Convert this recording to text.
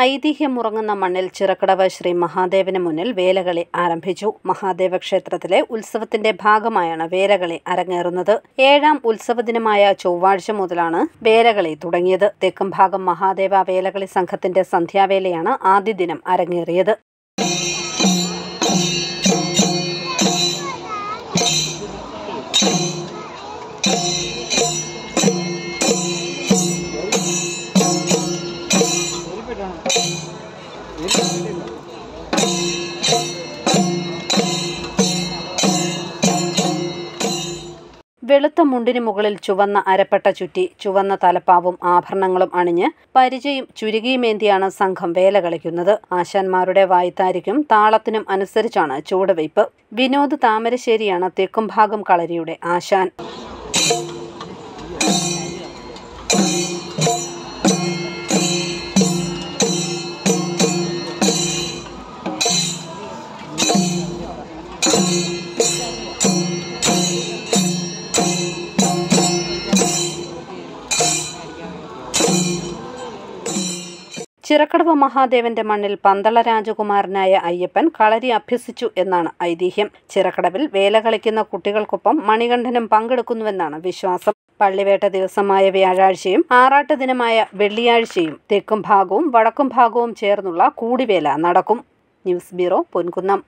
ഐതിഹ്യമുറങ്ങുന്ന മണ്ണിൽ ചിറക്കടവ് ശ്രീ മഹാദേവന് മുന്നിൽ വേലകളി ആരംഭിച്ചു. മഹാദേവ ക്ഷേത്രത്തിലെ ഉത്സവത്തിന്റെ ഭാഗമായാണ് വേലകളി അരങ്ങേറുന്നത്. ഏഴാം ഉത്സവ ദിനമായ ചൊവ്വാഴ്ച മുതലാണ് വേലകളി തുടങ്ങിയത്. തെക്കും ഭാഗം മഹാദേവ വേലകളി സംഘത്തിന്റെ സന്ധ്യാവേലയാണ് ആദ്യ ദിനം അരങ്ങേറിയത്. വെളുത്ത മുണ്ടിന് മുകളിൽ ചുവന്ന അരപ്പട്ട ചുറ്റി ചുവന്ന തലപ്പാവും ആഭരണങ്ങളും അണിഞ്ഞ് പരിചയും ചുരുകിയുമേന്തിയാണ് സംഘം വേല കളിക്കുന്നത്. ആശാന്മാരുടെ വായ്ത്താരിക്കും താളത്തിനും അനുസരിച്ചാണ് ചുവടുവയ്പ്. വിനോദ് താമരശ്ശേരിയാണ് തെക്കുംഭാഗം കളരിയുടെ ആശാൻ. ചിറക്കടവ് മഹാദേവന്റെ മണ്ണിൽ പന്തള രാജകുമാരനായ അയ്യപ്പൻ കളരി അഭ്യസിച്ചു എന്നാണ് ഐതിഹ്യം. ചിറക്കടവിൽ വേല കളിക്കുന്ന കുട്ടികൾക്കൊപ്പം മണികണ്ഠനും പങ്കെടുക്കുന്നുവെന്നാണ് വിശ്വാസം. പള്ളിവേട്ട ദിവസമായ വ്യാഴാഴ്ചയും ആറാട്ട് ദിനമായ വെള്ളിയാഴ്ചയും തെക്കും ഭാഗവും വടക്കും ഭാഗവും ചേർന്നുള്ള കൂടിവേല നടക്കും. News bureau Ponkunnam.